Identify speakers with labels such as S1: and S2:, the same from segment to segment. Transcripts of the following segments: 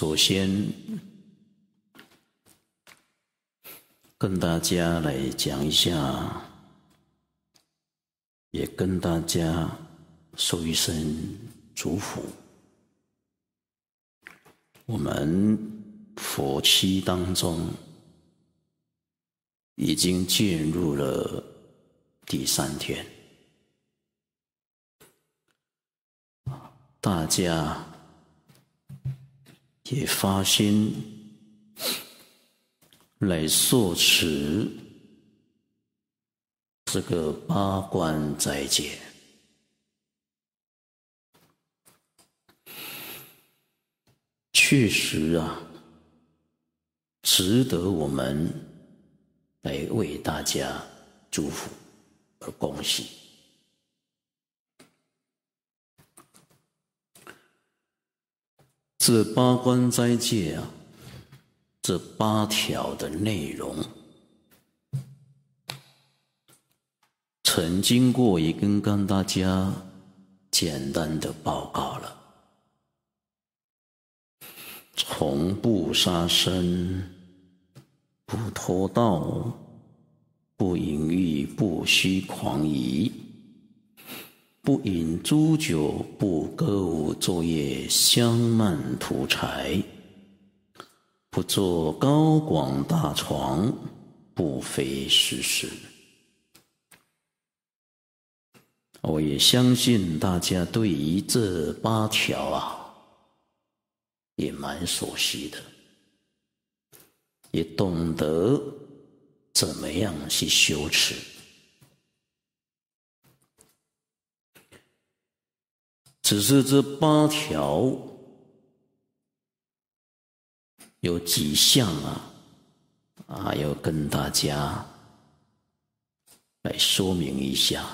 S1: 首先，跟大家来讲一下，也跟大家说一声祝福。我们佛期当中已经进入了第三天，大家也发心来受持这个八关斋戒。确实啊，值得我们来为大家祝福而恭喜。这八关斋戒啊，这八条的内容，曾经过也跟跟大家简单的报告了。从不杀生，不偷盗，不淫欲，不虚狂疑，不饮诸酒，不歌舞作业，香漫图柴，不做高广大床，不非世事。我也相信大家对于这八条啊。也蛮熟悉的，也懂得怎么样去修持。只是这八条有几项啊，啊，要跟大家来说明一下，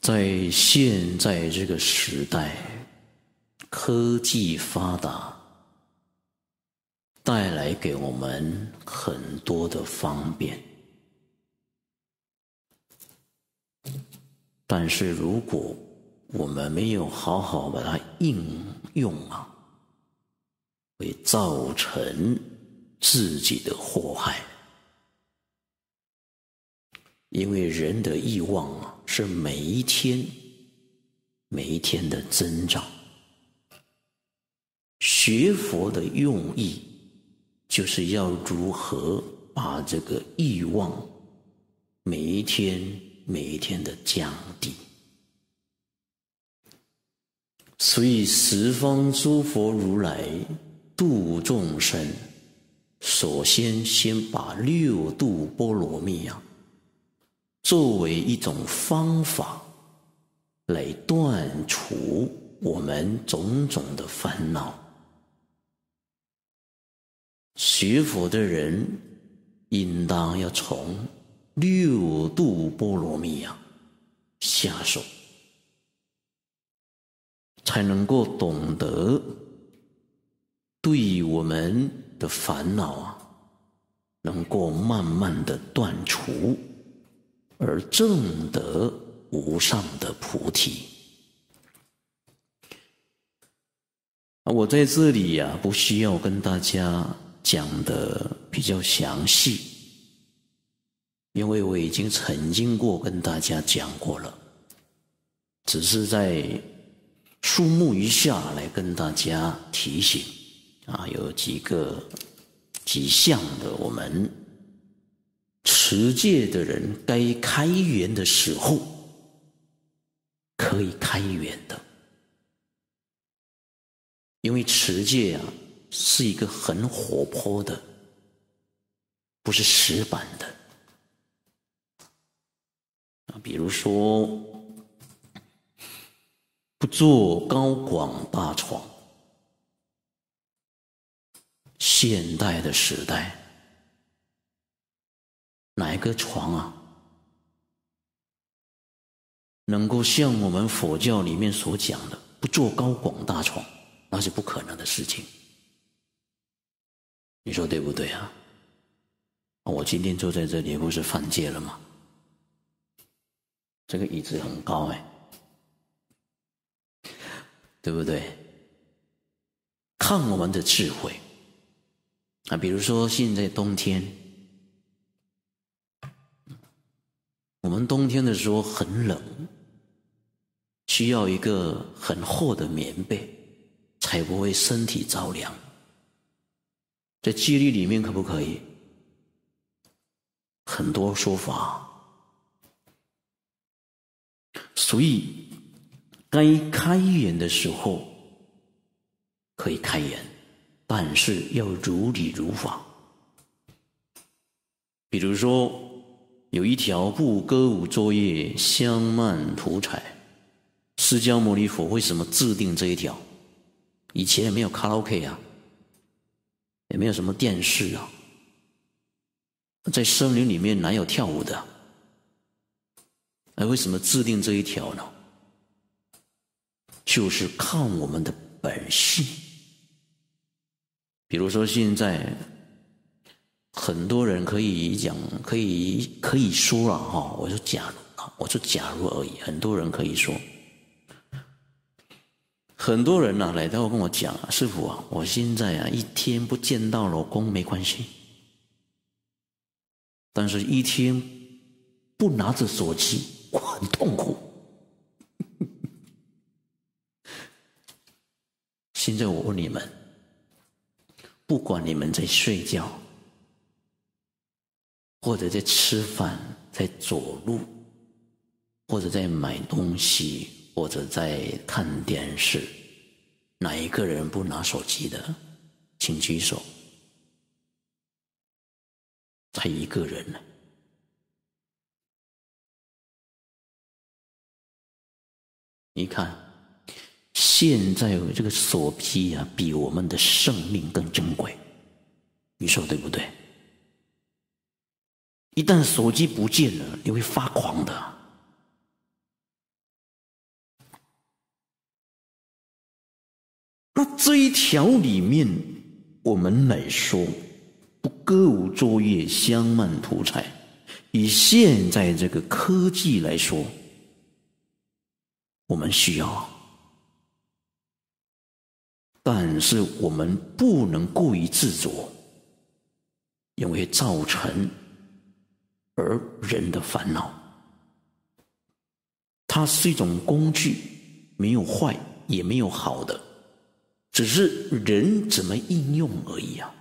S1: 在现在这个时代。科技发达，带来给我们很多的方便，但是如果我们没有好好把它应用啊，会造成自己的祸害。因为人的欲望啊，是每一天、每一天的增长。学佛的用意，就是要如何把这个欲望每一天、每一天的降低。所以十方诸佛如来度众生，首先先把六度波罗蜜啊，作为一种方法来断除我们种种的烦恼。学佛的人应当要从六度波罗蜜啊下手，才能够懂得对我们的烦恼啊，能够慢慢的断除，而证得无上的菩提。我在这里呀，不需要跟大家。讲的比较详细，因为我已经曾经过跟大家讲过了，只是在数目一下来跟大家提醒啊，有几个几项的我们持戒的人该开源的时候可以开源的，因为持戒啊。是一个很活泼的，不是死板的。比如说，不做高广大床。现代的时代，哪一个床啊，能够像我们佛教里面所讲的，不做高广大床，那是不可能的事情。你说对不对啊？我今天坐在这里不是犯戒了吗？这个椅子很高哎，对不对？看我们的智慧啊。比如说现在冬天，我们冬天的时候很冷，需要一个很厚的棉被，才不会身体着凉。在戒律里面可不可以？很多说法，所以该开眼的时候可以开眼，但是要如理如法。比如说，有一条不歌舞作乐、香漫图彩，释迦牟尼佛为什么制定这一条？以前也没有卡拉 OK 啊，也没有什么电视啊。在森林里面哪有跳舞的？那为什么制定这一条呢？就是看我们的本性。比如说现在很多人可以讲，可以可以说了哈，我说假如啊，我说假如而已。很多人可以说，很多人呢来到跟我讲，师傅啊，我现在啊一天不见到老公没关系。但是，一天不拿着手机，我很痛苦。现在我问你们，不管你们在睡觉，或者在吃饭、在走路，或者在买东西，或者在看电视，哪一个人不拿手机的？请举手。才一个人呢？你看，现在这个手机啊，比我们的生命更珍贵，你说对不对？一旦手机不见了，你会发狂的。那这一条里面，我们来说。不歌舞作业，香漫图财。以现在这个科技来说，我们需要，但是我们不能过于自着，因为造成而人的烦恼。它是一种工具，没有坏，也没有好的，只是人怎么应用而已啊。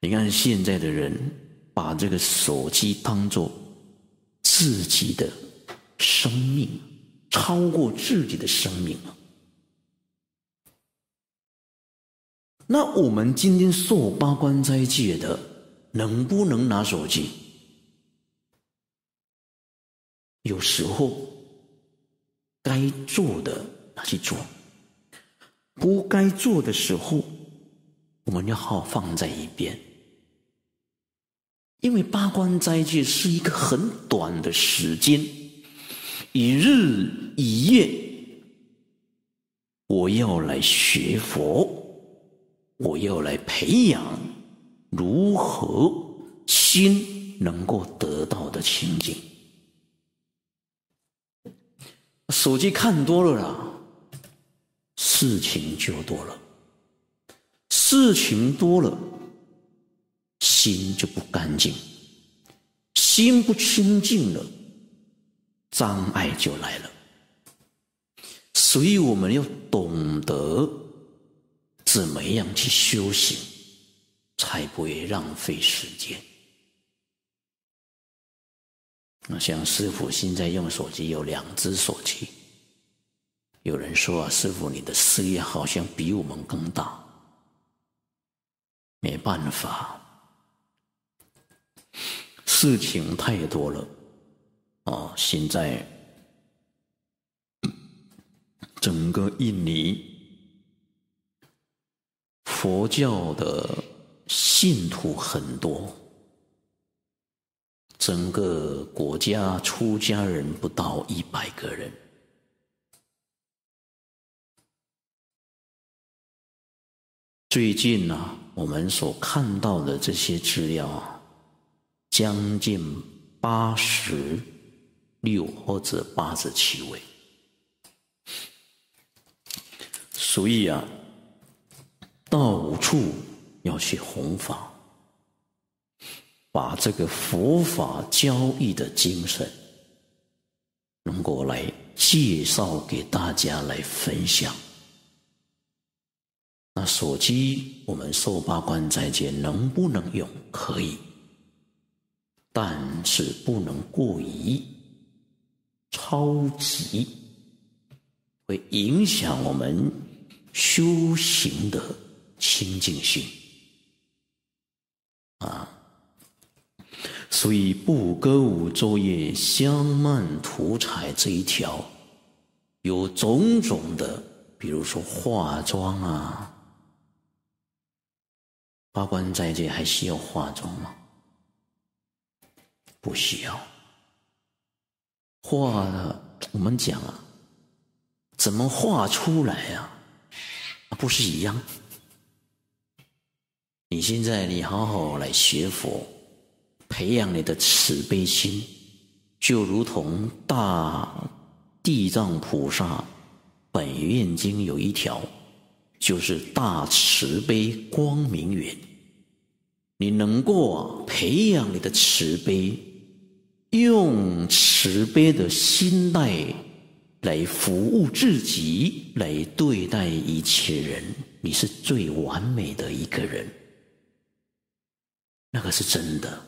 S1: 你看现在的人把这个手机当做自己的生命，超过自己的生命了。那我们今天受八关斋戒的，能不能拿手机？有时候该做的拿去做，不该做的时候，我们要好放在一边。因为八关斋戒是一个很短的时间，一日一夜，我要来学佛，我要来培养如何心能够得到的清净。手机看多了啦，事情就多了，事情多了。心就不干净，心不清净了，障碍就来了。所以我们要懂得怎么样去修行，才不会浪费时间。那像师傅现在用手机有两只手机，有人说啊，师傅你的事业好像比我们更大，没办法。事情太多了，啊！现在整个印尼佛教的信徒很多，整个国家出家人不到一百个人。最近呢，我们所看到的这些资料。将近八十六或者八十七位，所以啊，到处要去弘法，把这个佛法教义的精神，能够来介绍给大家来分享。那手机我们受八关斋戒能不能用？可以，但是不能过于超级，会影响我们修行的清净性啊。所以不歌舞昼夜香漫图彩这一条，有种种的，比如说化妆啊。八关斋戒还需要化妆吗？不需要。画，我们讲啊，怎么画出来呀？不是一样？你现在你好好来学佛，培养你的慈悲心，就如同大地藏菩萨本愿经有一条。就是大慈悲光明缘，你能够培养你的慈悲，用慈悲的心态来服务自己，来对待一切人，你是最完美的一个人。那个是真的。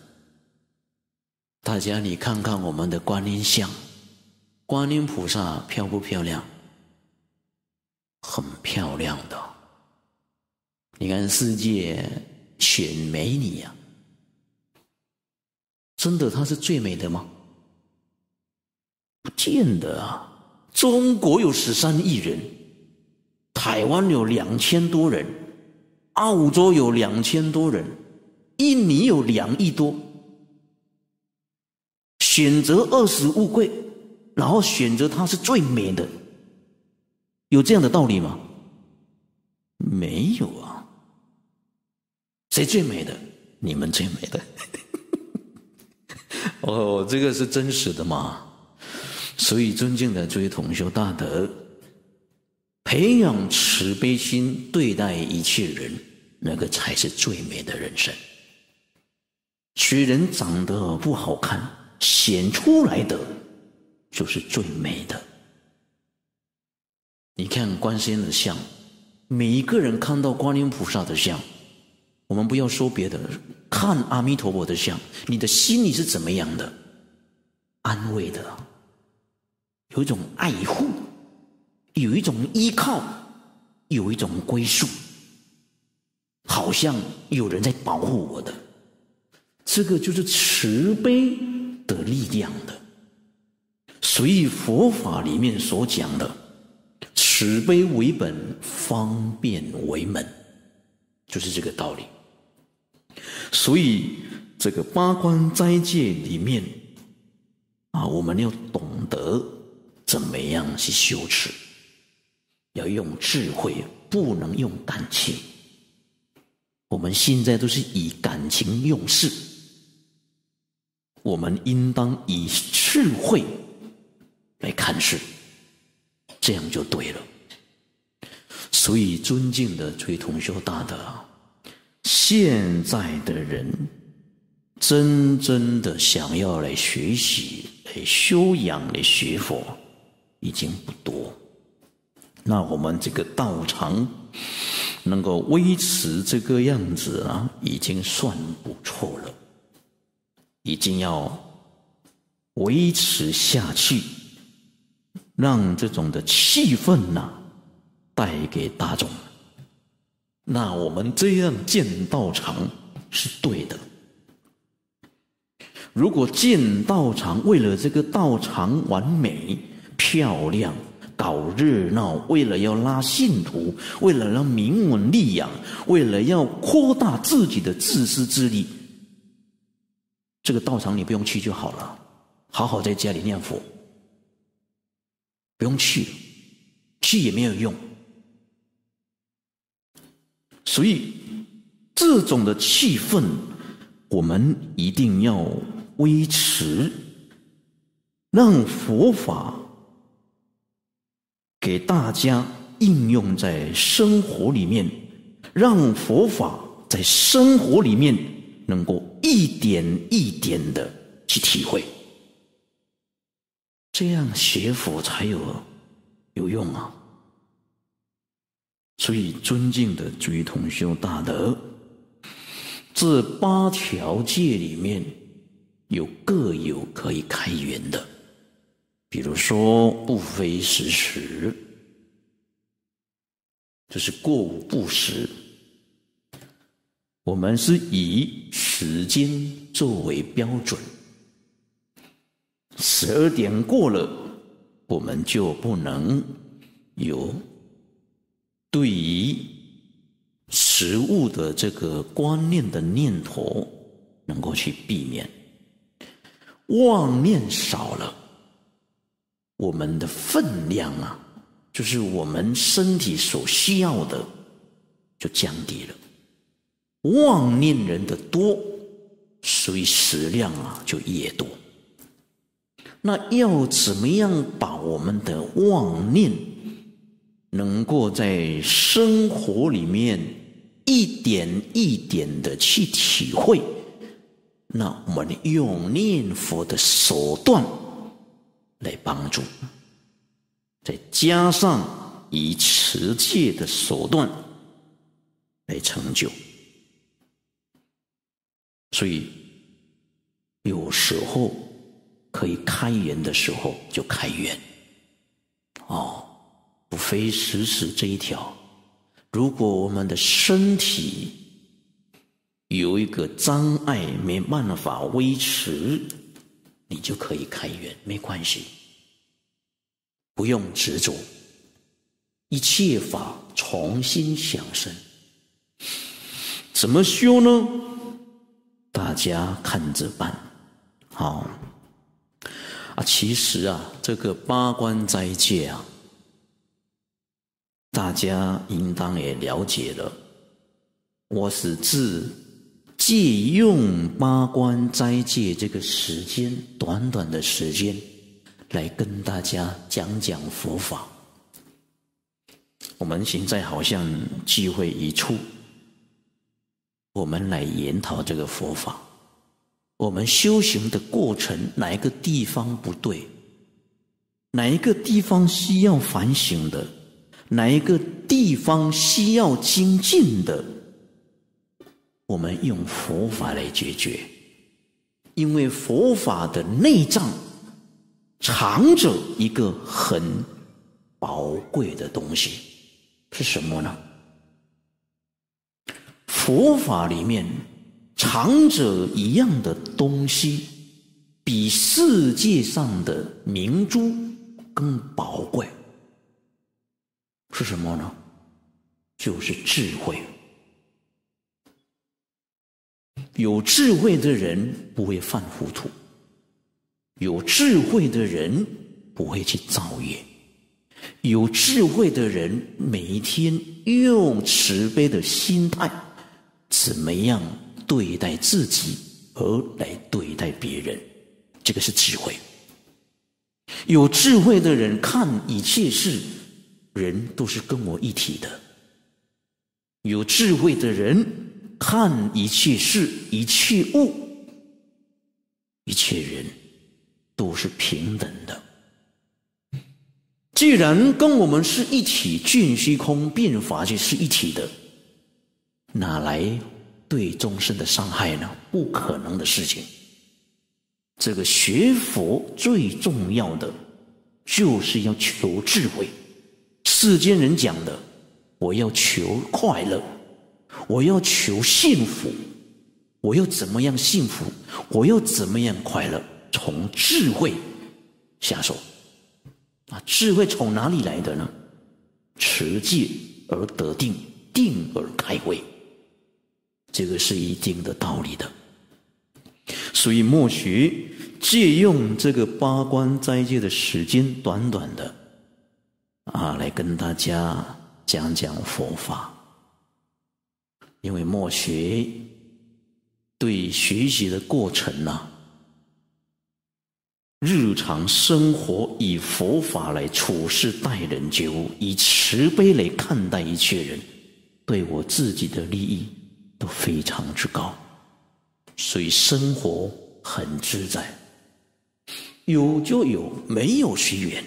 S1: 大家，你看看我们的观音像，观音菩萨漂不漂亮？很漂亮的，你看世界选美女呀，真的她是最美的吗？不见得啊。中国有十三亿人，台湾有两千多人，澳洲有两千多人，印尼有两亿多，选择二十物贵，然后选择她是最美的。有这样的道理吗？没有啊！谁最美的？你们最美的。哦，这个是真实的嘛？所以，尊敬的诸位同修大德，培养慈悲心对待一切人，那个才是最美的人生。虽人长得不好看，显出来的就是最美的。你看观世音的像，每一个人看到观音菩萨的像，我们不要说别的，看阿弥陀佛的像，你的心里是怎么样的？安慰的，有一种爱护，有一种依靠，有一种归宿，好像有人在保护我的，这个就是慈悲的力量的。所以佛法里面所讲的。慈悲为本，方便为门，就是这个道理。所以，这个八关斋戒里面啊，我们要懂得怎么样去修持，要用智慧，不能用感情。我们现在都是以感情用事，我们应当以智慧来看事。这样就对了。所以，尊敬的崔同修大德，现在的人真正的想要来学习、来修养、来学佛，已经不多。那我们这个道场能够维持这个样子啊，已经算不错了。已经要维持下去。让这种的气氛呐带给大众，那我们这样建道场是对的。如果建道场为了这个道场完美漂亮搞热闹，为了要拉信徒，为了让名闻利养，为了要扩大自己的自私自利，这个道场你不用去就好了，好好在家里念佛。不用去，去也没有用。所以，这种的气氛，我们一定要维持，让佛法给大家应用在生活里面，让佛法在生活里面能够一点一点的去体会，这样学佛才有有用啊！所以，尊敬的诸位同修大德，这八条戒里面有各有可以开源的，比如说不非时时，就是过午不食。我们是以时间作为标准，十二点过了，我们就不能有对于食物的这个观念的念头，能够去避免。妄念少了，我们的分量啊，就是我们身体所需要的，就降低了。妄念人的多，所以食量啊就越多。那要怎么样把我们的妄念能够在生活里面一点一点的去体会？那我们用念佛的手段来帮助，再加上以持戒的手段来成就。所以，有时候可以开源的时候就开源。非时时这一条。如果我们的身体有一个障碍，没办法维持，你就可以开源，没关系，不用执着，一切法重新想生。怎么修呢？大家看着办，好啊！其实啊，这个八关斋戒啊，大家应当也了解了。我是自借用八关斋戒这个时间，短短的时间，来跟大家讲讲佛法。我们现在好像聚会一处。我们来研讨这个佛法，我们修行的过程哪一个地方不对？哪一个地方需要反省的？哪一个地方需要精进的？我们用佛法来解决，因为佛法的内脏藏着一个很宝贵的东西，是什么呢？佛法里面藏着一样的东西，比世界上的明珠更宝贵，是什么呢？就是智慧。有智慧的人不会犯糊涂，有智慧的人不会去造业，有智慧的人每一天用慈悲的心态。怎么样对待自己，而来对待别人，这个是智慧。有智慧的人看一切事，人都是跟我一体的；有智慧的人看一切事、一切物、一切人，都是平等的。既然跟我们是一体，尽虚空变法界是一体的。哪来对众生的伤害呢？不可能的事情。这个学佛最重要的，就是要求智慧。世间人讲的，我要求快乐，我要求幸福，我要怎么样幸福？我要怎么样快乐？从智慧下手。啊，智慧从哪里来的呢？持戒而得定，定而开慧。这个是一定的道理的，所以莫学借用这个八关斋戒的时间短短的，啊，来跟大家讲讲佛法。因为莫学对学习的过程呢，日常生活以佛法来处事待人接物，以慈悲来看待一切人。对我自己的利益都非常之高，所以生活很自在。有就有，没有随缘，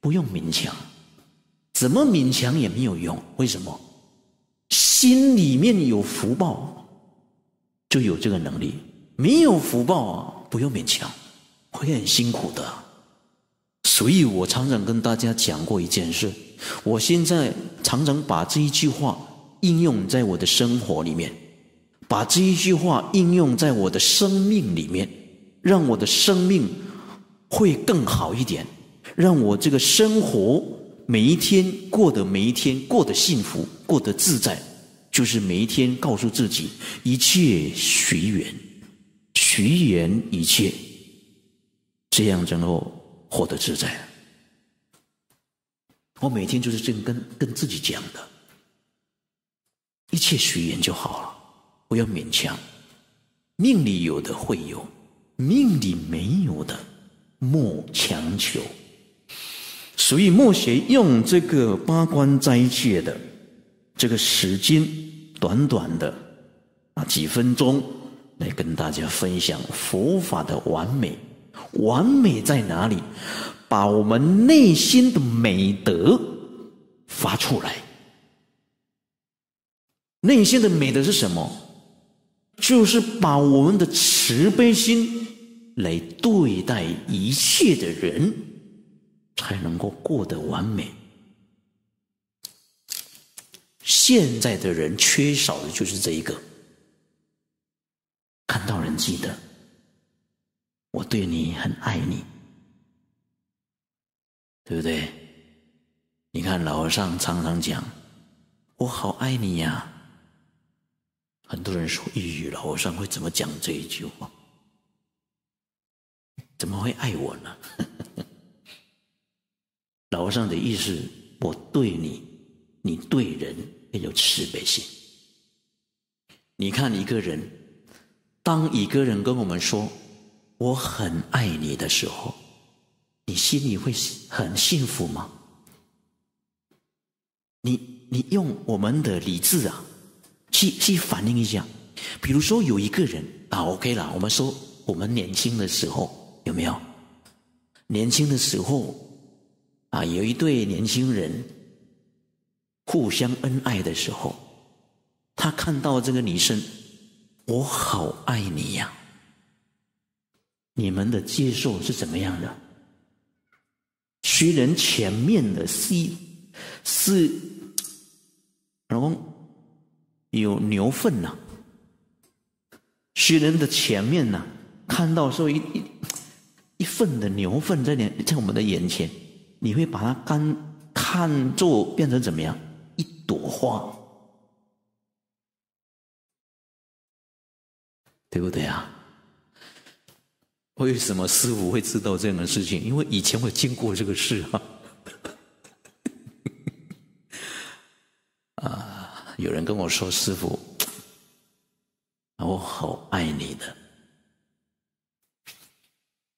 S1: 不用勉强。怎么勉强也没有用？为什么？心里面有福报，就有这个能力；没有福报啊，不用勉强，会很辛苦的。所以我常常跟大家讲过一件事，我现在常常把这一句话应用在我的生活里面，把这一句话应用在我的生命里面，让我的生命。会更好一点，让我这个生活每一天过得每一天过得幸福，过得自在，就是每一天告诉自己一切随缘，随缘一切，这样能够获得自在。我每天就是这样跟跟自己讲的，一切随缘就好了，不要勉强，命里有的会有，命里没有的。莫强求，所以莫学用这个八关斋戒的这个时间，短短的啊几分钟，来跟大家分享佛法的完美。完美在哪里？把我们内心的美德发出来。内心的美德是什么？就是把我们的慈悲心。来对待一切的人，才能够过得完美。现在的人缺少的就是这一个，看到人记得我对你很爱你，对不对？你看老和尚常常讲我好爱你呀，很多人说咦，老和尚会怎么讲这一句话？怎么会爱我呢？老和尚的意思，我对你，你对人要有慈悲心。你看一个人，当一个人跟我们说“我很爱你”的时候，你心里会很幸福吗？你你用我们的理智啊，去去反映一下。比如说有一个人啊，OK 了，我们说我们年轻的时候。有没有年轻的时候啊？有一对年轻人互相恩爱的时候，他看到这个女生，我好爱你呀！你们的接受是怎么样的？虽然前面的是是，老公有牛粪呐，虽然的前面呢，看到说一一。一份的牛粪在眼在我们的眼前，你会把它看看作变成怎么样？一朵花，对不对啊？为什么师傅会知道这样的事情？因为以前我经过这个事啊。啊，有人跟我说：“师傅，我好爱你的。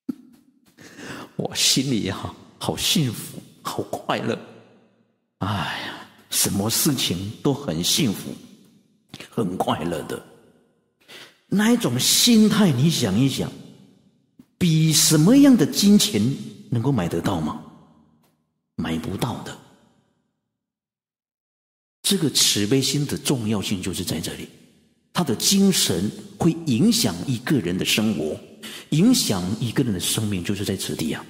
S1: ”我心里好好幸福，好快乐。哎呀，什么事情都很幸福，很快乐的。那一种心态，你想一想，比什么样的金钱能够买得到吗？买不到的。这个慈悲心的重要性就是在这里，他的精神会影响一个人的生活。影响一个人的生命，就是在此地啊！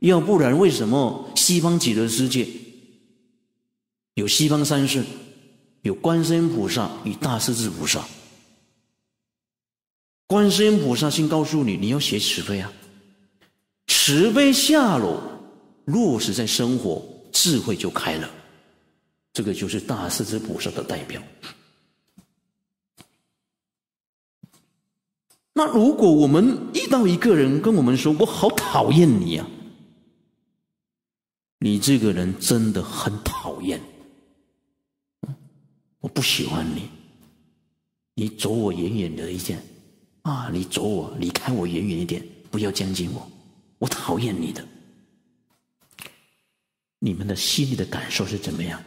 S1: 要不然，为什么西方极乐世界有西方三圣，有观世音菩萨与大势至菩萨？观世音菩萨先告诉你，你要学慈悲啊！慈悲下落，落实在生活，智慧就开了。这个就是大势至菩萨的代表。那如果我们遇到一个人跟我们说：“我好讨厌你呀！”你这个人真的很讨厌，我不喜欢你，你走我远远的一点啊！你走我离开我远远一点，不要将近我，我讨厌你的。你们的心里的感受是怎么样？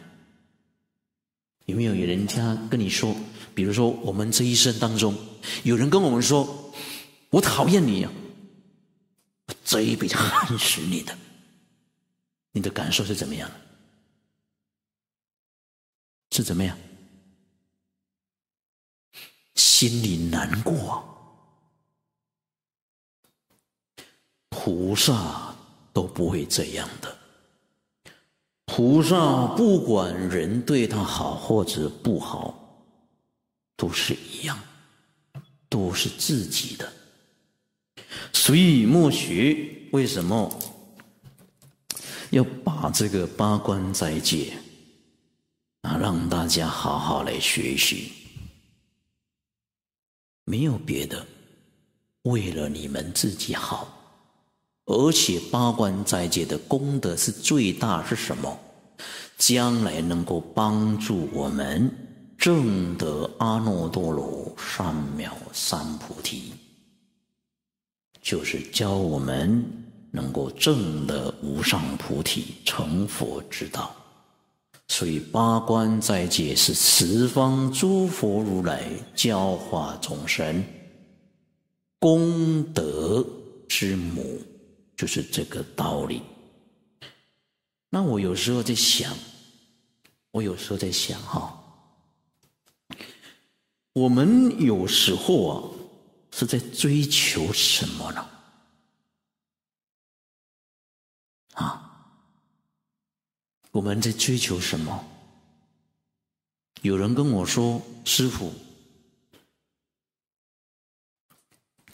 S1: 有没有人家跟你说，比如说我们这一生当中，有人跟我们说，我讨厌你啊，这一辈子恨死你的，你的感受是怎么样？是怎么样？心里难过。菩萨都不会这样的。菩萨不管人对他好或者不好，都是一样，都是自己的。所以莫学为什么要把这个八关斋戒啊，让大家好好来学习？没有别的，为了你们自己好。而且八关斋戒的功德是最大，是什么？将来能够帮助我们证得阿耨多罗三藐三菩提，就是教我们能够证得无上菩提成佛之道。所以八关斋戒是十方诸佛如来教化众生功德之母。就是这个道理。那我有时候在想，我有时候在想哈，我们有时候啊是在追求什么呢？我们在追求什么？有人跟我说：“师傅，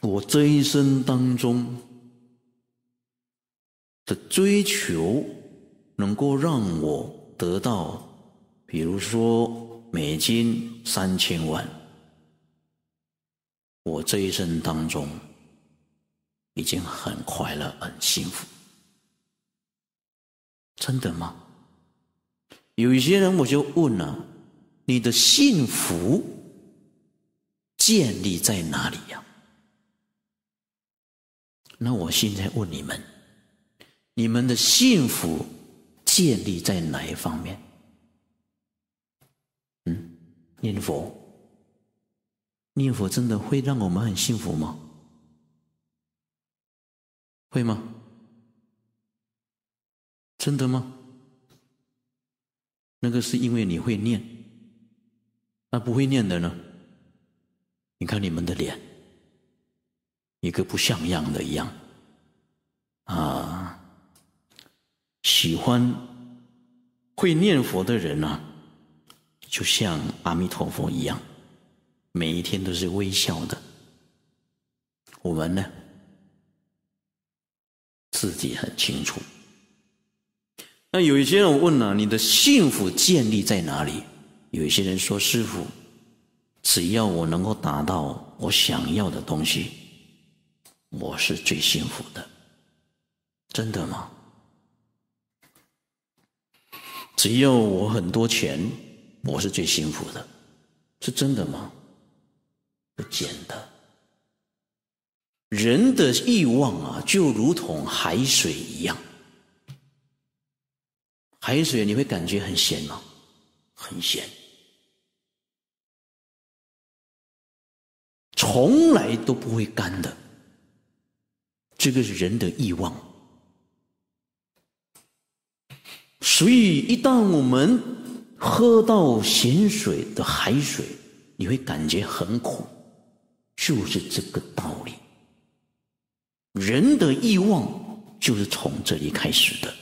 S1: 我这一生当中。”的追求能够让我得到，比如说美金三千万，我这一生当中已经很快乐、很幸福，真的吗？有一些人我就问了：你的幸福建立在哪里呀？那我现在问你们。你们的幸福建立在哪一方面？嗯，念佛，念佛真的会让我们很幸福吗？会吗？真的吗？那个是因为你会念，那不会念的呢？你看你们的脸，一个不像样的一样，啊。喜欢会念佛的人呢，就像阿弥陀佛一样，每一天都是微笑的。我们呢，自己很清楚。那有一些人问了：“你的幸福建立在哪里？”有一些人说：“师傅，只要我能够达到我想要的东西，我是最幸福的。”真的吗？只要我很多钱，我是最幸福的，是真的吗？不简单。人的欲望啊，就如同海水一样。海水你会感觉很咸吗？很咸，从来都不会干的。这个是人的欲望。所以，一旦我们喝到咸水的海水，你会感觉很苦，就是这个道理。人的欲望就是从这里开始的。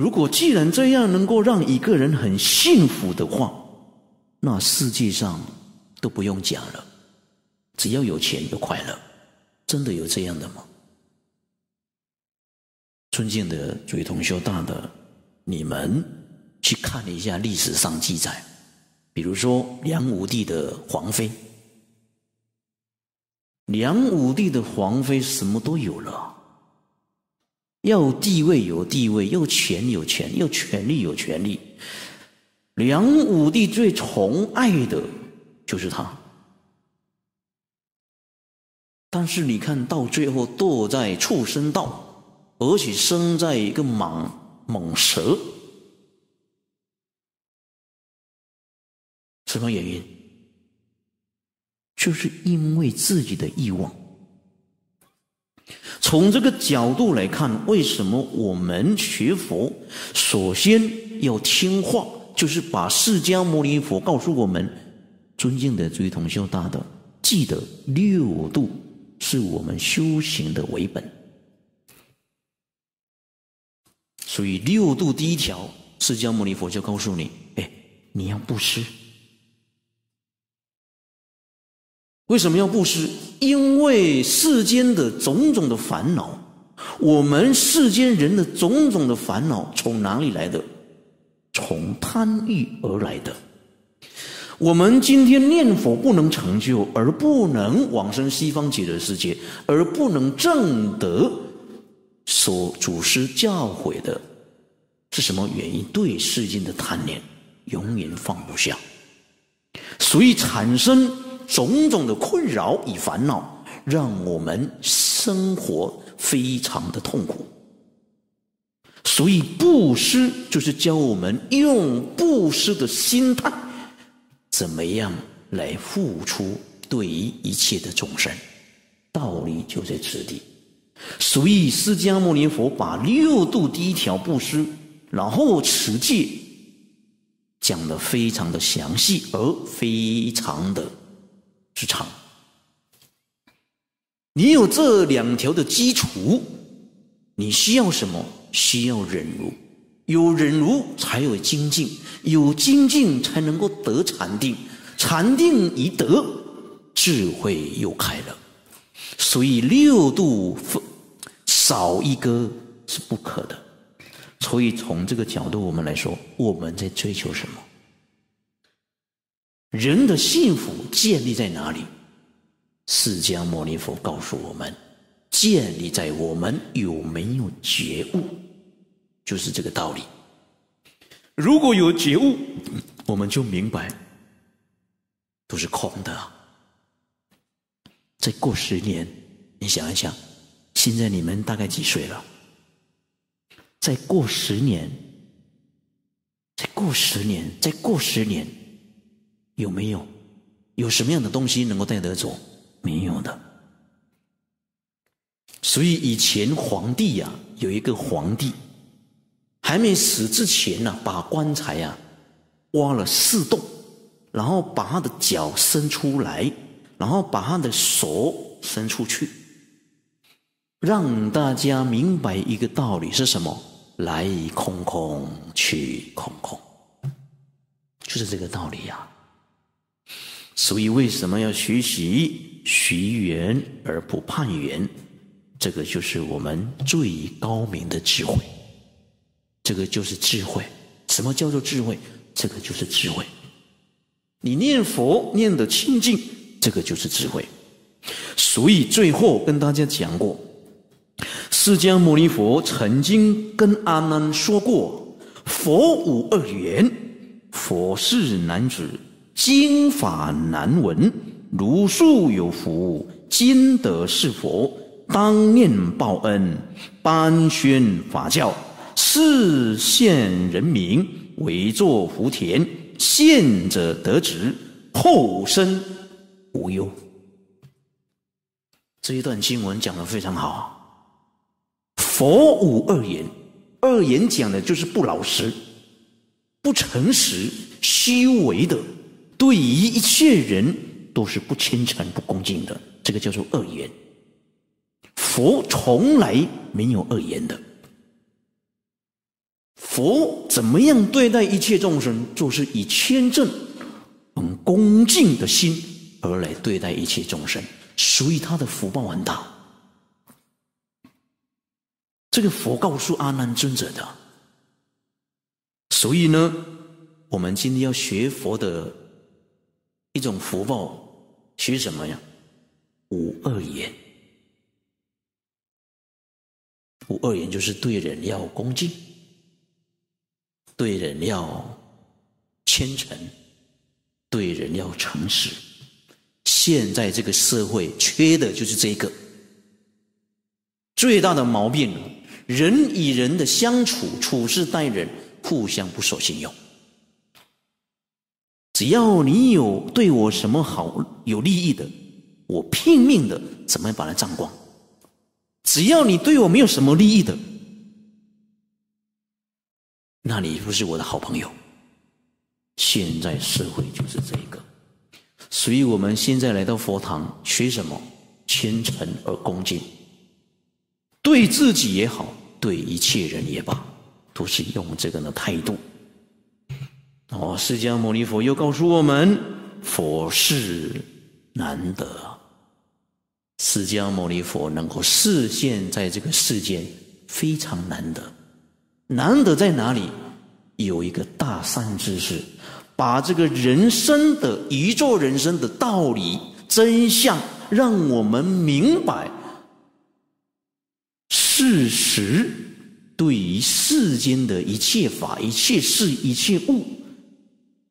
S1: 如果既然这样能够让一个人很幸福的话，那世界上都不用讲了，只要有钱就快乐。真的有这样的吗？尊敬的诸位同修大的，你们去看一下历史上记载，比如说梁武帝的皇妃，梁武帝的皇妃什么都有了，要地位有地位，要钱有钱，要权利有权利，梁武帝最宠爱的就是他。但是你看到最后堕在畜生道，而且生在一个蟒蟒蛇。什么原因？就是因为自己的欲望。从这个角度来看，为什么我们学佛，首先要听话，就是把释迦牟尼佛告诉我们，尊敬的诸位同修大德，记得六度是我们修行的为本。所以六度第一条，释迦牟尼佛就告诉你：，哎，你要布施。为什么要布施？因为世间的种种的烦恼，我们世间人的种种的烦恼从哪里来的？从贪欲而来的。我们今天念佛不能成就，而不能往生西方极乐世界，而不能证得所祖师教诲的，是什么原因？对世间的贪念永远放不下，所以产生。种种的困扰与烦恼，让我们生活非常的痛苦。所以布施就是教我们用布施的心态，怎么样来付出对于一切的众生。道理就在此地。所以释迦牟尼佛把六度第一条布施，然后持戒讲的非常的详细，而非常的。是长，你有这两条的基础，你需要什么？需要忍辱，有忍辱才有精进，有精进才能够得禅定，禅定一得，智慧又开了。所以六度分少一个是不可的。所以从这个角度我们来说，我们在追求什么？人的幸福建立在哪里？释迦牟尼佛告诉我们，建立在我们有没有觉悟，就是这个道理。如果有觉悟，我们就明白都是空的。再过十年，你想一想，现在你们大概几岁了？再过十年，再过十年，再过十年。有没有？有什么样的东西能够带得走？没有的。所以以前皇帝呀，有一个皇帝，还没死之前呢，把棺材呀挖了四洞，然后把他的脚伸出来，然后把他的手伸出去，让大家明白一个道理是什么：来空空，去空空，就是这个道理呀。所以，为什么要学习随缘而不判缘？这个就是我们最高明的智慧。这个就是智慧。什么叫做智慧？这个就是智慧。你念佛念得清净，这个就是智慧。所以最后跟大家讲过，释迦牟尼佛曾经跟阿难说过：“佛无二缘，佛是男子。”经法难闻，如树有福，今得是佛，当念报恩，颁宣法教，示现人民，为作福田，现者得职，后生无忧。这一段经文讲的非常好，佛无二言，二言讲的就是不老实、不诚实、虚伪的。对于一切人都是不虔诚、不恭敬的，这个叫做恶言。佛从来没有恶言的。佛怎么样对待一切众生，就是以谦正、很恭敬的心而来对待一切众生，所以他的福报很大。这个佛告诉阿难尊者的。所以呢，我们今天要学佛的。一种福报，学什么呀？无恶言。无恶言就是对人要恭敬，对人要虔诚，对人要诚实。现在这个社会缺的就是这个，最大的毛病，人与人的相处、处事待人，互相不守信用。只要你有对我什么好有利益的，我拼命的怎么把它占光。只要你对我没有什么利益的，那你不是我的好朋友。现在社会就是这个，所以我们现在来到佛堂学什么？虔诚而恭敬，对自己也好，对一切人也罢，都是用这个的态度。哦，释迦牟尼佛又告诉我们，佛事难得。释迦牟尼佛能够示现在这个世间，非常难得。难得在哪里？有一个大善之士，把这个人生的宇宙人生的道理真相，让我们明白，事实对于世间的一切法、一切事、一切物。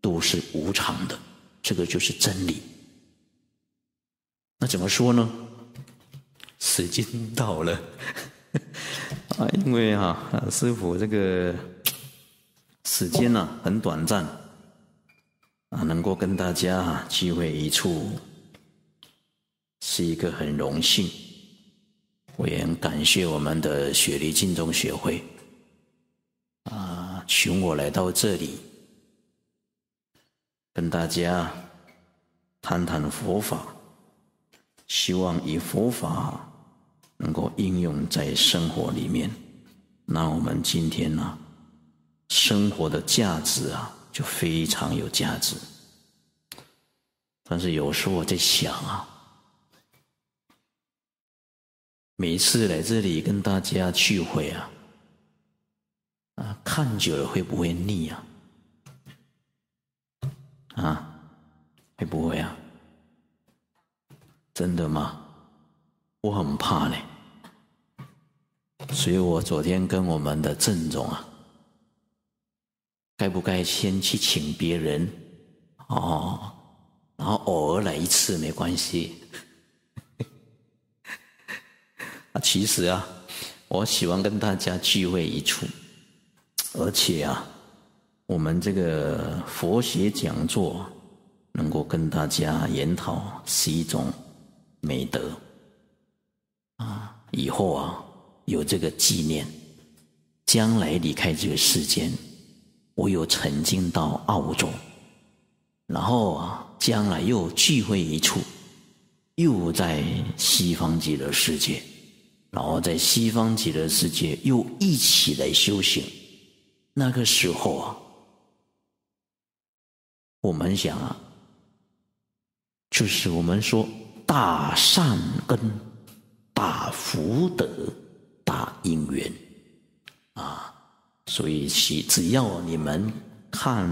S1: 都是无常的，这个就是真理。那怎么说呢？时间到了 啊，因为哈师傅这个时间呢很短暂啊，能够跟大家聚会一处，是一个很荣幸。我也很感谢我们的雪梨金钟学会啊，请我来到这里。跟大家谈谈佛法，希望以佛法能够应用在生活里面，那我们今天呢，生活的价值啊，就非常有价值。但是有时候我在想啊，每次来这里跟大家聚会啊，啊，看久了会不会腻啊？啊，会不会啊？真的吗？我很怕呢。所以我昨天跟我们的郑总啊，该不该先去请别人？哦，然后偶尔来一次没关系。其实啊，我喜欢跟大家聚会一处，而且啊。我们这个佛学讲座能够跟大家研讨是一种美德啊！以后啊有这个纪念，将来离开这个世间，我有曾经到澳洲，然后啊将来又聚会一处，又在西方极乐世界，然后在西方极乐世界又一起来修行，那个时候啊。我们想啊，就是我们说大善根、大福德、大因缘啊，所以是只要你们看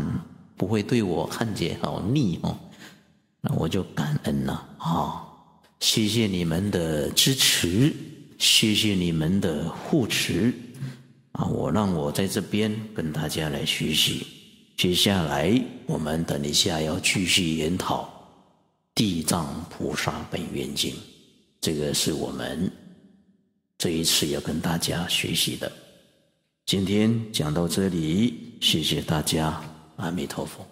S1: 不会对我看见好腻哦，那我就感恩了啊！谢谢你们的支持，谢谢你们的护持啊！我让我在这边跟大家来学习。接下来，我们等一下要继续研讨《地藏菩萨本愿经》，这个是我们这一次要跟大家学习的。今天讲到这里，谢谢大家，阿弥陀佛。